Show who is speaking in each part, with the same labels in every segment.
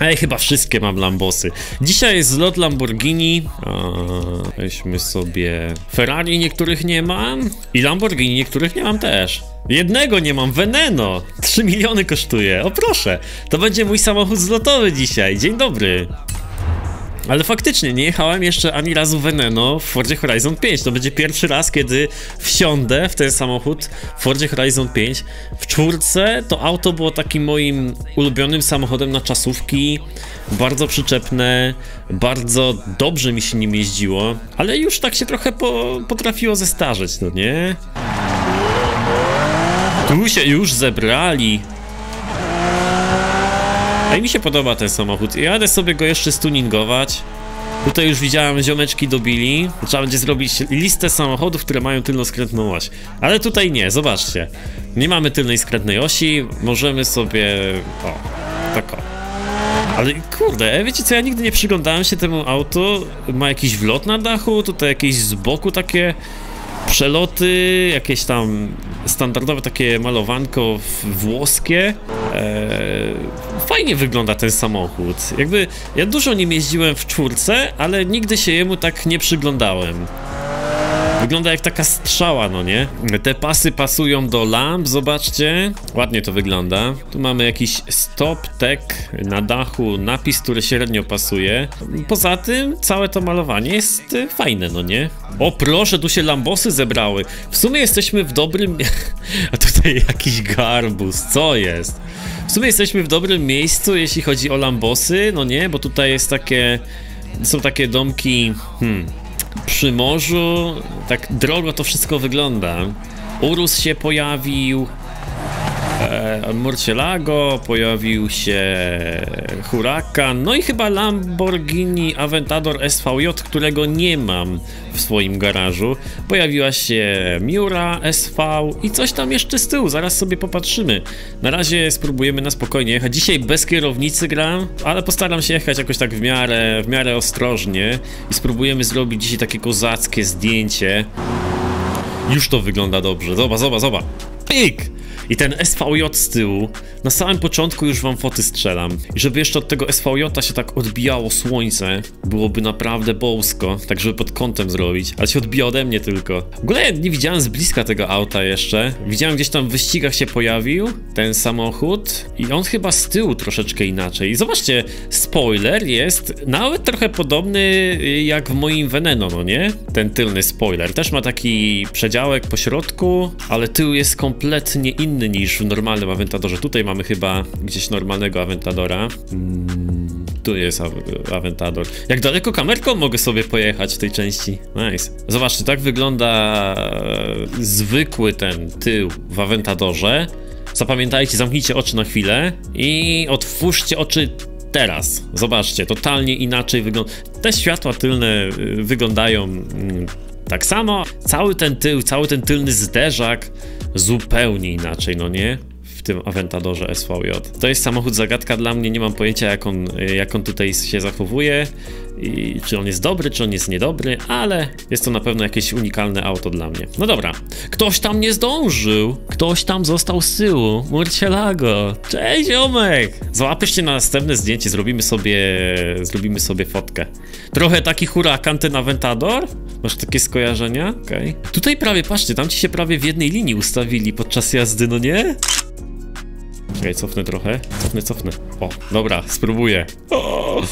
Speaker 1: Ej, chyba wszystkie mam Lambosy. Dzisiaj jest zlot Lamborghini. A, weźmy sobie Ferrari, niektórych nie mam. I Lamborghini, niektórych nie mam też. Jednego nie mam, Veneno. 3 miliony kosztuje. O proszę, to będzie mój samochód zlotowy dzisiaj. Dzień dobry. Ale faktycznie nie jechałem jeszcze ani razu Veneno w Fordzie Horizon 5. To będzie pierwszy raz, kiedy wsiądę w ten samochód w Fordzie Horizon 5. W czwórce to auto było takim moim ulubionym samochodem na czasówki. Bardzo przyczepne, bardzo dobrze mi się nim jeździło, ale już tak się trochę po, potrafiło zestarzeć, no nie? Tu się już zebrali. Ej, mi się podoba ten samochód. Jadę sobie go jeszcze stuningować. Tutaj już widziałem, ziomeczki dobili. Trzeba będzie zrobić listę samochodów, które mają tylną skrętną oś. Ale tutaj nie, zobaczcie. Nie mamy tylnej skrętnej osi, możemy sobie... O, tak o. Ale kurde, wiecie co, ja nigdy nie przyglądałem się temu auto. Ma jakiś wlot na dachu, tutaj jakieś z boku takie przeloty, jakieś tam standardowe takie malowanko włoskie. Eee, fajnie wygląda ten samochód. Jakby ja dużo nim jeździłem w czwórce, ale nigdy się jemu tak nie przyglądałem. Wygląda jak taka strzała, no nie? Te pasy pasują do lamp, zobaczcie. Ładnie to wygląda. Tu mamy jakiś stop tech na dachu, napis, który średnio pasuje. Poza tym całe to malowanie jest y, fajne, no nie? O proszę, tu się lambosy zebrały. W sumie jesteśmy w dobrym... A tutaj jakiś garbus, co jest? W sumie jesteśmy w dobrym miejscu, jeśli chodzi o lambosy, no nie? Bo tutaj jest takie... Są takie domki... Hmm przy morzu tak drogo to wszystko wygląda. Urus się pojawił, Murcielago, pojawił się Huracan, no i chyba Lamborghini Aventador SVJ, którego nie mam w swoim garażu. Pojawiła się Miura SV i coś tam jeszcze z tyłu, zaraz sobie popatrzymy. Na razie spróbujemy na spokojnie jechać. Dzisiaj bez kierownicy gram, ale postaram się jechać jakoś tak w miarę, w miarę ostrożnie i spróbujemy zrobić dzisiaj takie kozackie zdjęcie. Już to wygląda dobrze. Zobacz, zobacz, zobacz. Pik! I ten SVJ z tyłu, na samym początku już wam foty strzelam. I żeby jeszcze od tego SVJ się tak odbijało słońce, byłoby naprawdę bosko, tak żeby pod kątem zrobić, ale się odbija ode mnie tylko. W ogóle nie widziałem z bliska tego auta jeszcze. Widziałem gdzieś tam w wyścigach się pojawił ten samochód i on chyba z tyłu troszeczkę inaczej. I zobaczcie, spoiler jest nawet trochę podobny jak w moim Veneno, no nie? Ten tylny spoiler. Też ma taki przedziałek po środku, ale tył jest kompletnie inny inny niż w normalnym Aventadorze. Tutaj mamy chyba gdzieś normalnego Aventadora. Mm, tu jest Aventador. Jak daleko kamerką mogę sobie pojechać w tej części? Nice. Zobaczcie, tak wygląda zwykły ten tył w Aventadorze. Zapamiętajcie, zamknijcie oczy na chwilę i otwórzcie oczy teraz. Zobaczcie, totalnie inaczej wygląda. Te światła tylne y, wyglądają mm, tak samo. Cały ten tył, cały ten tylny zderzak zupełnie inaczej, no nie? Tym Aventadorze SVJ. To jest samochód zagadka dla mnie, nie mam pojęcia jak on, jak on tutaj się zachowuje, i czy on jest dobry, czy on jest niedobry, ale jest to na pewno jakieś unikalne auto dla mnie. No dobra, ktoś tam nie zdążył, ktoś tam został z tyłu, Murcielago, cześć ziomek! Złapiesz się na następne zdjęcie, zrobimy sobie, zrobimy sobie fotkę. Trochę taki hurakan ten Aventador? Masz takie skojarzenia? Okej. Okay. Tutaj prawie, patrzcie, tam ci się prawie w jednej linii ustawili podczas jazdy, no nie? Czekaj, cofnę trochę. Cofnę, cofnę. O, dobra, spróbuję. O!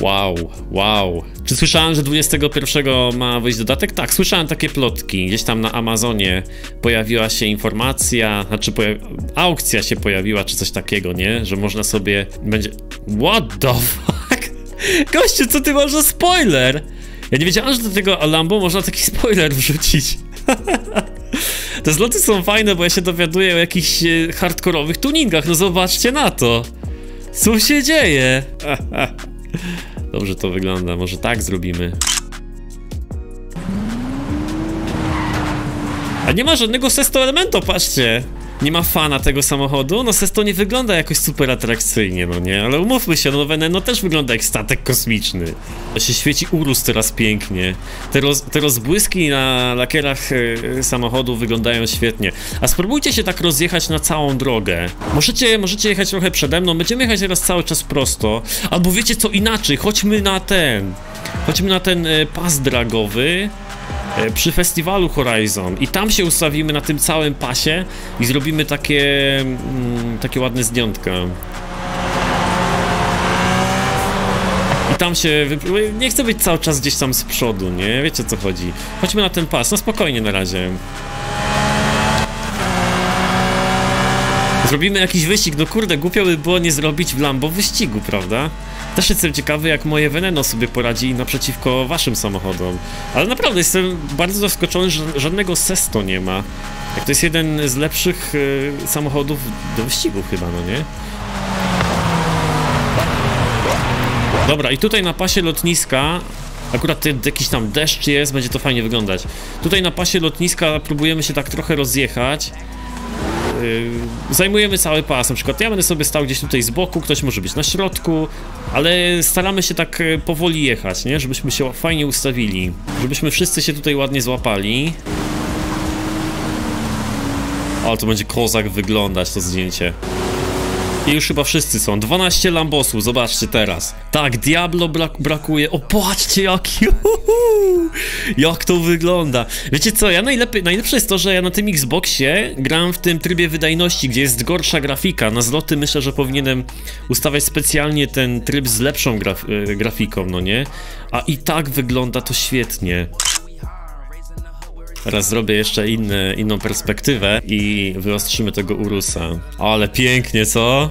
Speaker 1: Wow, wow. Czy słyszałem, że 21 ma wyjść dodatek? Tak, słyszałem takie plotki. Gdzieś tam na Amazonie pojawiła się informacja, znaczy aukcja się pojawiła, czy coś takiego, nie? Że można sobie będzie. What the fuck? Gościu, co ty masz za spoiler? Ja nie wiedziałem, że do tego Lambo można taki spoiler wrzucić. Te zloty są fajne, bo ja się dowiaduję o jakichś e, hardkorowych tuningach. No zobaczcie na to. Co się dzieje? Dobrze to wygląda, może tak zrobimy. A nie ma żadnego sesto elementu, patrzcie. Nie ma fana tego samochodu, no Sesto nie wygląda jakoś super atrakcyjnie, no nie? Ale umówmy się, no Veneno też wygląda jak statek kosmiczny. To się świeci Urus teraz pięknie. Te, roz, te rozbłyski na lakierach e, samochodu wyglądają świetnie. A spróbujcie się tak rozjechać na całą drogę. Możecie, możecie jechać trochę przede mną, będziemy jechać teraz cały czas prosto. Albo wiecie co inaczej, chodźmy na ten... Chodźmy na ten e, pas dragowy przy festiwalu Horizon i tam się ustawimy na tym całym pasie i zrobimy takie mm, takie ładne zdjątka. I tam się, nie chcę być cały czas gdzieś tam z przodu, nie? Wiecie o co chodzi. Chodźmy na ten pas, no spokojnie na razie. Zrobimy jakiś wyścig, no kurde, głupio by było nie zrobić w Lambo wyścigu, prawda? Też jestem ciekawy, jak moje Veneno sobie poradzi naprzeciwko waszym samochodom. Ale naprawdę jestem bardzo zaskoczony, że żadnego Sesto nie ma. Jak to jest jeden z lepszych y, samochodów do wyścigu chyba, no nie? Dobra, i tutaj na pasie lotniska Akurat jakiś tam deszcz jest, będzie to fajnie wyglądać. Tutaj na pasie lotniska próbujemy się tak trochę rozjechać. Yy, zajmujemy cały pas, na przykład ja będę sobie stał gdzieś tutaj z boku, ktoś może być na środku, ale staramy się tak e, powoli jechać, nie? Żebyśmy się fajnie ustawili, żebyśmy wszyscy się tutaj ładnie złapali. Ale to będzie kozak wyglądać to zdjęcie. I już chyba wszyscy są. 12 Lambosów, zobaczcie teraz. Tak, Diablo brak brakuje. O, patrzcie jaki. uhuhu, Jak to wygląda. Wiecie co, ja najlepiej, najlepsze jest to, że ja na tym Xboxie gram w tym trybie wydajności, gdzie jest gorsza grafika. Na zloty myślę, że powinienem ustawiać specjalnie ten tryb z lepszą graf e, grafiką, no nie? A i tak wygląda to świetnie. Teraz zrobię jeszcze inny, inną perspektywę i wyostrzymy tego Urusa. Ale pięknie, co?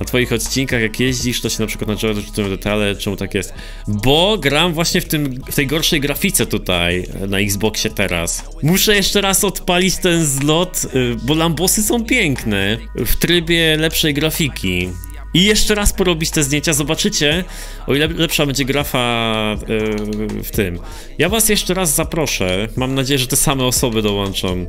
Speaker 1: Na twoich odcinkach jak jeździsz, to się na przykład naczyło do detale, czemu tak jest? Bo gram właśnie w, tym, w tej gorszej grafice tutaj, na Xboxie teraz. Muszę jeszcze raz odpalić ten zlot, y, bo Lambosy są piękne, w trybie lepszej grafiki. I jeszcze raz porobić te zdjęcia, zobaczycie, o ile lepsza będzie grafa yy, w tym. Ja was jeszcze raz zaproszę, mam nadzieję, że te same osoby dołączą.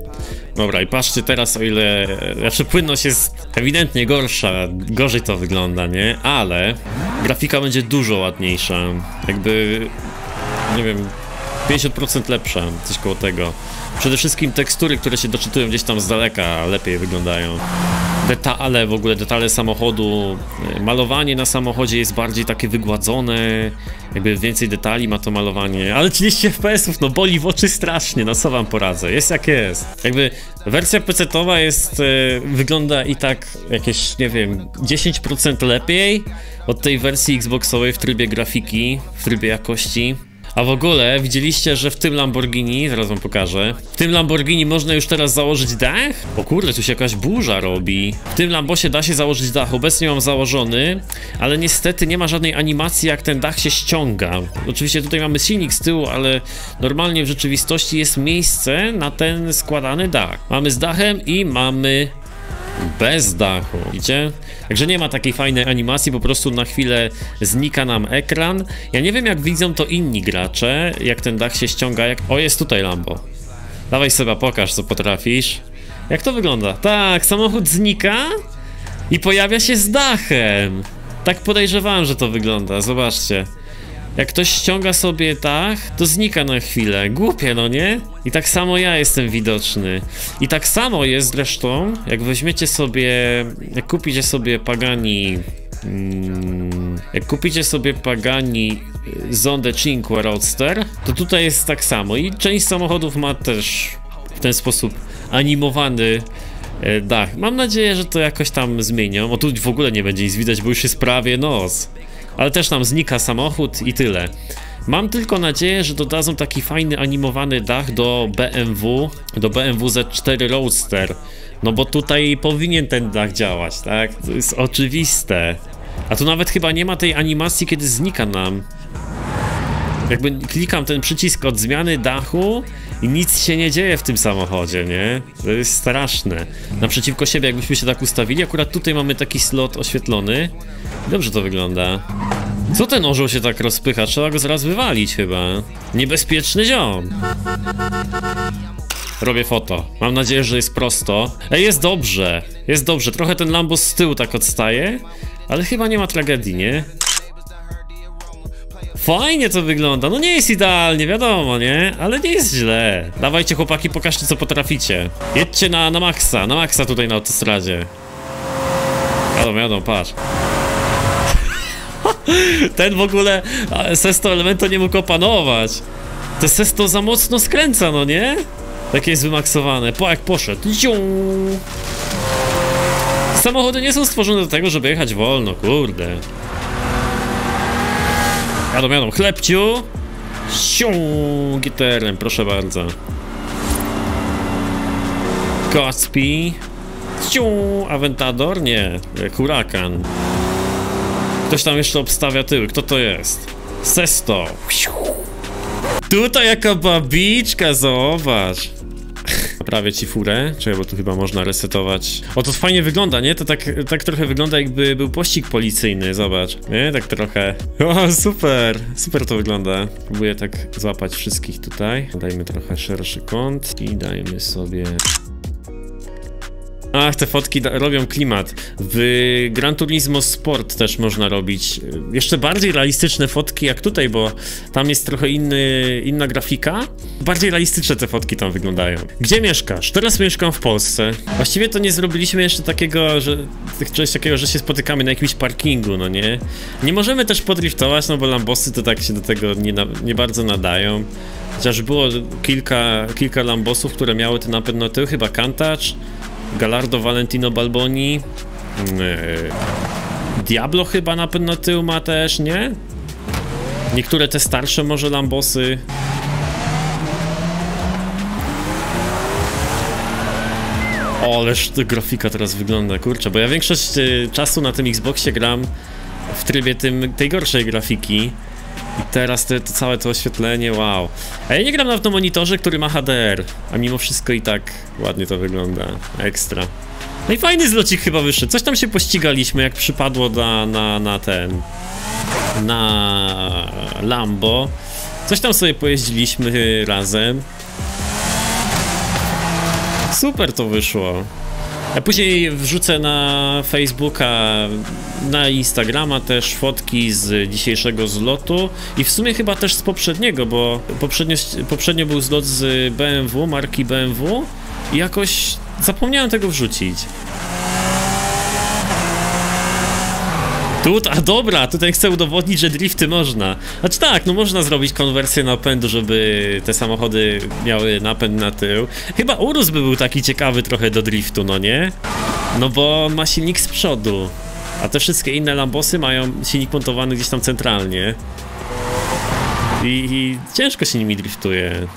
Speaker 1: Dobra, i patrzcie teraz, o ile... Znaczy płynność jest ewidentnie gorsza, gorzej to wygląda, nie? Ale grafika będzie dużo ładniejsza, jakby... Nie wiem, 50% lepsza, coś koło tego. Przede wszystkim tekstury, które się doczytują gdzieś tam z daleka, lepiej wyglądają. Detale, w ogóle detale samochodu, malowanie na samochodzie jest bardziej takie wygładzone, jakby więcej detali ma to malowanie, ale 30 FPS-ów, no boli w oczy strasznie, no co wam poradzę, jest jak jest. Jakby wersja PC-towa jest, e, wygląda i tak jakieś, nie wiem, 10% lepiej od tej wersji Xboxowej w trybie grafiki, w trybie jakości. A w ogóle widzieliście, że w tym Lamborghini, zaraz wam pokażę, w tym Lamborghini można już teraz założyć dach? O kurde, tu się jakaś burza robi. W tym Lambosie da się założyć dach, obecnie mam założony, ale niestety nie ma żadnej animacji jak ten dach się ściąga. Oczywiście tutaj mamy silnik z tyłu, ale normalnie w rzeczywistości jest miejsce na ten składany dach. Mamy z dachem i mamy bez dachu, widzicie? Także nie ma takiej fajnej animacji, po prostu na chwilę znika nam ekran. Ja nie wiem jak widzą to inni gracze, jak ten dach się ściąga, jak... O, jest tutaj Lambo. Dawaj sobie pokaż, co potrafisz. Jak to wygląda? Tak, samochód znika i pojawia się z dachem. Tak podejrzewałem, że to wygląda, zobaczcie. Jak ktoś ściąga sobie dach, to znika na chwilę. Głupie, no nie? I tak samo ja jestem widoczny. I tak samo jest zresztą, jak weźmiecie sobie, jak kupicie sobie Pagani, mm, jak kupicie sobie Pagani Zonde Cinque Roadster, to tutaj jest tak samo. I część samochodów ma też w ten sposób animowany e, dach. Mam nadzieję, że to jakoś tam zmienią. O tu w ogóle nie będzie nic widać, bo już jest prawie noc ale też nam znika samochód i tyle. Mam tylko nadzieję, że dodadzą taki fajny animowany dach do BMW, do BMW Z4 Roadster. No bo tutaj powinien ten dach działać, tak? To jest oczywiste. A tu nawet chyba nie ma tej animacji, kiedy znika nam. Jakby klikam ten przycisk od zmiany dachu i nic się nie dzieje w tym samochodzie, nie? To jest straszne. Naprzeciwko siebie jakbyśmy się tak ustawili, akurat tutaj mamy taki slot oświetlony. Dobrze to wygląda. Co ten orzeł się tak rozpycha? Trzeba go zaraz wywalić chyba. Niebezpieczny ziom. robię foto. Mam nadzieję, że jest prosto. Ej, jest dobrze, jest dobrze. Trochę ten Lambo z tyłu tak odstaje, ale chyba nie ma tragedii, nie? Fajnie to wygląda, no nie jest idealnie, wiadomo, nie? Ale nie jest źle. Dawajcie chłopaki, pokażcie co potraficie. Jedźcie na, na maksa, na maksa tutaj na autostradzie. Jadą, jadą, patrz. Ten w ogóle Sesto Elemento nie mógł opanować. To Sesto za mocno skręca, no nie? Takie jest wymaksowane. Po jak poszedł. Ziu. Samochody nie są stworzone do tego, żeby jechać wolno, kurde. Jadą, jadą. Chlebciu. Siu, giterem, proszę bardzo. Godspi. Siu, Aventador? Nie, Huracan. Ktoś tam jeszcze obstawia tyły. Kto to jest? Sesto. Tutaj jaka babiczka, zobacz. Naprawię ci furę. Czekaj, bo tu chyba można resetować. O, to fajnie wygląda, nie? To tak, tak trochę wygląda jakby był pościg policyjny, zobacz. Nie? Tak trochę. O, super. Super to wygląda. Próbuję tak złapać wszystkich tutaj. Dajmy trochę szerszy kąt i dajmy sobie... Ach, te fotki robią klimat. W Gran Turismo Sport też można robić jeszcze bardziej realistyczne fotki jak tutaj, bo tam jest trochę inny, inna grafika. Bardziej realistyczne te fotki tam wyglądają. Gdzie mieszkasz? Teraz mieszkam w Polsce. Właściwie to nie zrobiliśmy jeszcze takiego, że czegoś takiego, że się spotykamy na jakimś parkingu, no nie? Nie możemy też podriftować, no bo lambosy to tak się do tego nie, nie bardzo nadają. Chociaż było kilka, kilka lambosów, które miały ten napęd na tył, chyba Kantacz. Galardo Valentino Balboni. Yy, Diablo chyba na pewno tył ma też, nie? Niektóre te starsze może Lambosy. O, ależ grafika teraz wygląda, kurczę, bo ja większość y, czasu na tym Xboxie gram w trybie tym, tej gorszej grafiki. I teraz te, to całe to oświetlenie, wow. A ja nie gram na monitorze, który ma HDR, a mimo wszystko i tak ładnie to wygląda. Ekstra. No i fajny zlocik chyba wyszedł. Coś tam się pościgaliśmy, jak przypadło na, na, na ten... Na Lambo. Coś tam sobie pojeździliśmy razem. Super to wyszło. Ja później wrzucę na Facebooka, na Instagrama też fotki z dzisiejszego zlotu i w sumie chyba też z poprzedniego, bo poprzednio, poprzednio był zlot z BMW, marki BMW i jakoś zapomniałem tego wrzucić. Tu, a dobra, tutaj chcę udowodnić, że drifty można. Znaczy tak, no można zrobić konwersję napędu, żeby te samochody miały napęd na tył. Chyba Urus by był taki ciekawy trochę do driftu, no nie? No bo ma silnik z przodu. A te wszystkie inne Lambosy mają silnik montowany gdzieś tam centralnie. I, i ciężko się nimi driftuje.